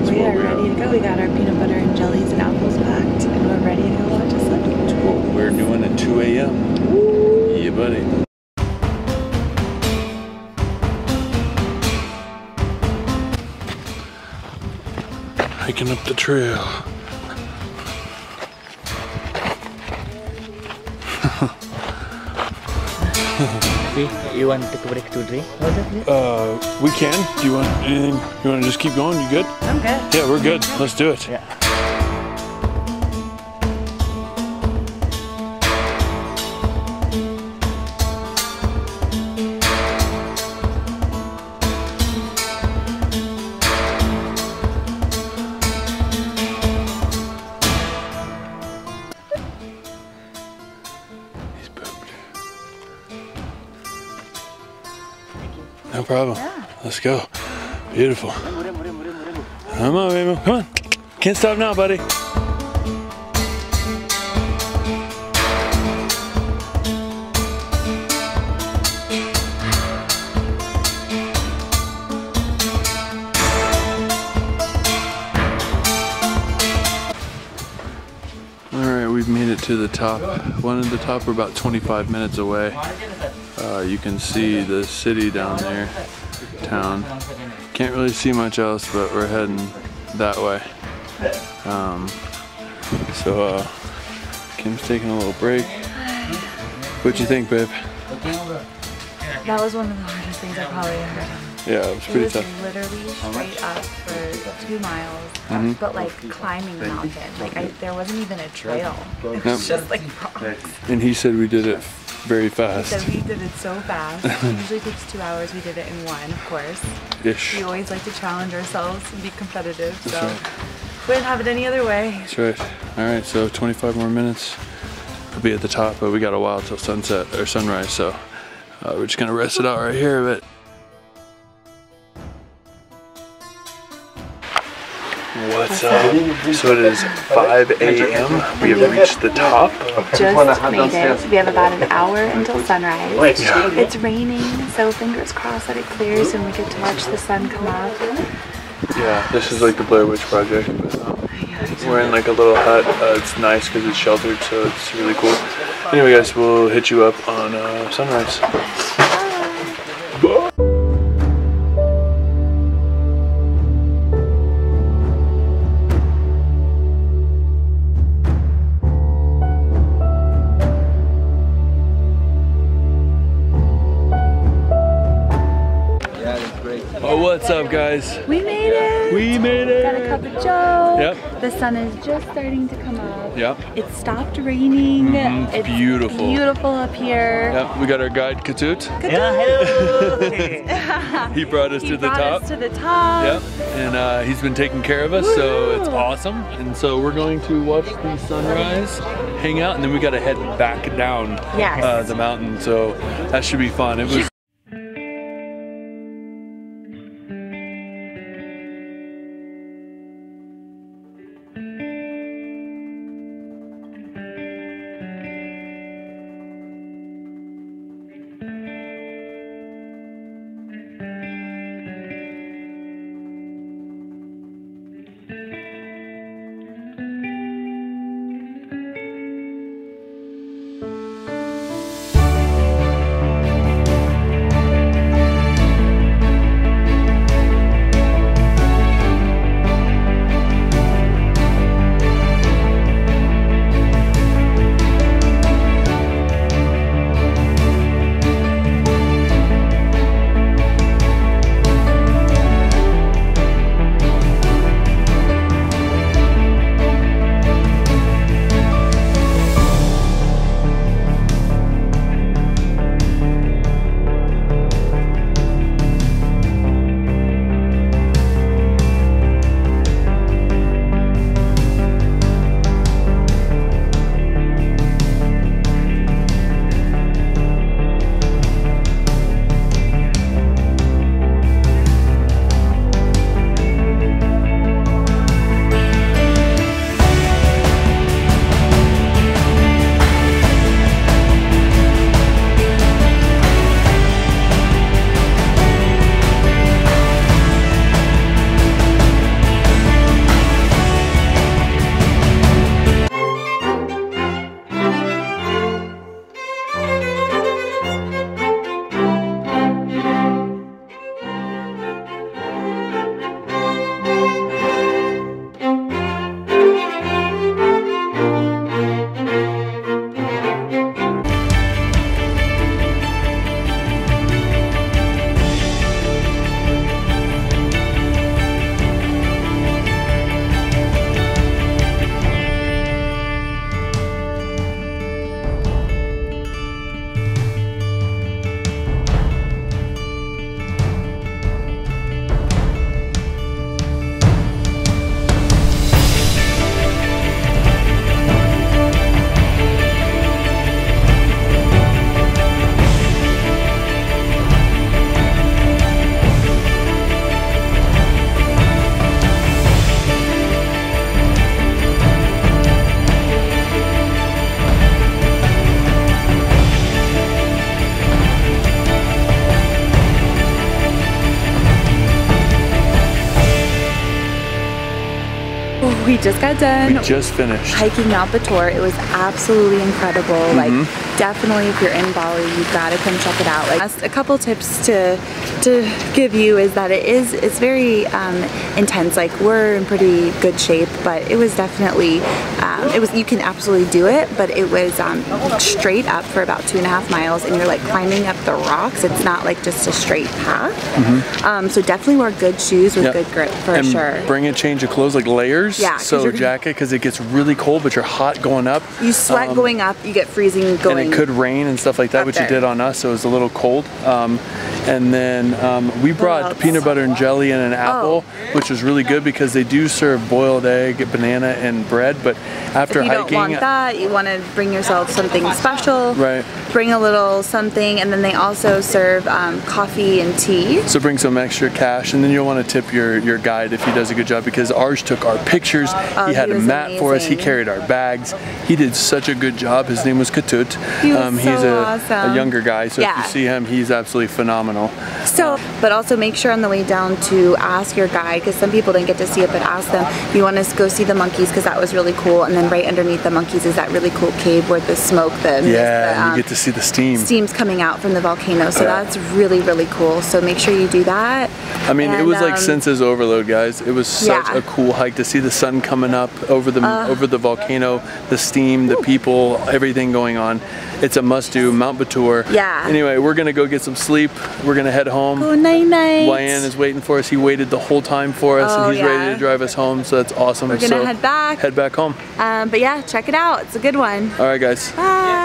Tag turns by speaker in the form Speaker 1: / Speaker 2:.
Speaker 1: that's
Speaker 2: we are
Speaker 1: we're
Speaker 2: ready to go. We got our peanut butter and jellies and apples packed, and we're ready to go watch the sun.
Speaker 1: That's what we're doing at 2 a.m. Yeah, buddy. Hiking up the trail.
Speaker 3: You want to take a break to drink? Was it?
Speaker 1: Uh, we can. Do you want anything? You want to just keep going? You good?
Speaker 2: I'm good.
Speaker 1: Yeah, we're good. Let's do it.
Speaker 3: Yeah.
Speaker 1: No problem. Let's go. Beautiful. Come on, baby. Come on. Can't stop now, buddy. All right, we've made it to the top. One at the top, we're about 25 minutes away. Uh, you can see the city down there, town. Can't really see much else, but we're heading that way. Um, so uh, Kim's taking a little break. What'd you think, babe?
Speaker 2: That was one of the hardest things I probably ever done.
Speaker 1: Yeah, it was pretty It
Speaker 2: was
Speaker 1: tough.
Speaker 2: literally straight up for two miles,
Speaker 1: Mm-hmm.
Speaker 2: but like climbing the mountain. Like I, there wasn't even a trail. It
Speaker 1: Yep.
Speaker 2: just like rocks.
Speaker 1: And he said we did it very
Speaker 2: So
Speaker 1: fast.
Speaker 2: we did it so fast. It usually takes two hours. We did it in one, of course.
Speaker 1: Ish.
Speaker 2: We always like to challenge ourselves and be competitive. So
Speaker 1: That's right.
Speaker 2: wouldn't have it any other way.
Speaker 1: That's right. All right, so 25 more minutes. We'll be at the top, but we got a while till sunset or sunrise, so uh, we're just gonna rest it out right here. But what's up? So it is 5 a.m. We have reached the top.
Speaker 2: Just made it. We have about an hour until sunrise.
Speaker 1: Yeah.
Speaker 2: It's raining, so fingers crossed that it clears and we get to watch the sun come up.
Speaker 1: Yeah, this is like the Blair Witch Project. Um, we're in like a little hut. Uh, it's nice because it's sheltered, so it's really cool. Anyway, guys, we'll hit you up on uh, sunrise. Up, guys?
Speaker 2: We made it.
Speaker 1: We made it.
Speaker 2: Got a cup of joe.
Speaker 1: Yep.
Speaker 2: The sun is just starting to come up.
Speaker 1: Yep.
Speaker 2: It stopped raining.
Speaker 1: Mhm,
Speaker 2: It's
Speaker 1: beautiful.
Speaker 2: Beautiful up here.
Speaker 1: Yep. We got our guide Katut.
Speaker 3: Yeah, hello.
Speaker 1: He brought us
Speaker 2: He
Speaker 1: to the
Speaker 2: brought
Speaker 1: top.
Speaker 2: us to the top.
Speaker 1: Yep, and uh, he's been taking care of us, so it's awesome. And so we're going to watch the sunrise, hang out, and then we got to head back down
Speaker 2: Yes.
Speaker 1: uh, the mountain. So that should be fun. It was.
Speaker 2: We just got done
Speaker 1: We just finished.
Speaker 2: hiking Mount Batur. It was absolutely incredible. Like definitely if you're in Bali, you gotta come check it out. Like a couple tips to to give you is that it is it's very um, intense. Like we're in pretty good shape, but it was definitely um, it was you can absolutely do it, but it was um, straight up for about two and a half miles, and you're like climbing up the rocks. It's not like just a straight path. Um, so definitely wear good shoes with
Speaker 1: Yep.
Speaker 2: good grip for
Speaker 1: and
Speaker 2: sure.
Speaker 1: bring a change of clothes like layers.
Speaker 2: Yeah, 'cause
Speaker 1: So jacket because it gets really cold, but you're hot going up.
Speaker 2: you sweat
Speaker 1: Um,
Speaker 2: going up, you get freezing going.
Speaker 1: and it could rain and stuff like that, which it did on us, so it was a little cold. Um, and then um, we brought peanut butter and jelly and an apple, which was really good because they do serve boiled egg, banana, and bread. But after
Speaker 2: if you
Speaker 1: hiking,
Speaker 2: don't want that, you want to bring yourself something special.
Speaker 1: Right.
Speaker 2: Bring a little something, and then they also serve um, coffee and tea.
Speaker 1: so bring some extra cash, and then you'll want to tip your your guide if he does a good job because ours took our pictures.
Speaker 2: Oh,
Speaker 1: he had
Speaker 2: he
Speaker 1: a
Speaker 2: was
Speaker 1: mat for us. He carried our bags. He did such a good job. His name was Katut.
Speaker 2: He was
Speaker 1: he's
Speaker 2: so
Speaker 1: a,
Speaker 2: awesome.
Speaker 1: a younger guy, so if you see him, he's absolutely phenomenal.
Speaker 2: So, but also make sure on the way down to ask your guide because some people didn't get to see it, but ask them. You want to go see the monkeys because that was really cool, and then right underneath the monkeys is that really cool cave where the smoke, the,
Speaker 1: Yeah,
Speaker 2: the, um,
Speaker 1: you get to see the steam.
Speaker 2: steam's coming out from the volcano. So
Speaker 1: Yeah.
Speaker 2: that's really really cool. So make sure you do that.
Speaker 1: I mean, it
Speaker 2: And,
Speaker 1: was like
Speaker 2: um,
Speaker 1: senses overload, guys. It was such
Speaker 2: Yeah.
Speaker 1: A cool hike to see the sun coming up over the over the volcano, the steam, the people, everything going on. It's a must-do. Mount Batur.
Speaker 2: Yeah.
Speaker 1: Anyway, we're gonna go get some sleep. We're gonna head home.
Speaker 2: Go night night.
Speaker 1: Ryan is waiting for us. He waited the whole time for us,
Speaker 2: Oh,
Speaker 1: and he's ready to drive us home. So that's awesome.
Speaker 2: We're gonna
Speaker 1: so
Speaker 2: head back.
Speaker 1: Head back home.
Speaker 2: Um, but yeah, check it out. It's a good one.
Speaker 1: All right, guys.
Speaker 2: Bye.